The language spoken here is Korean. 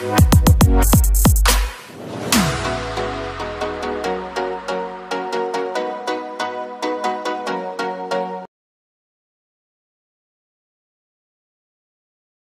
Bye.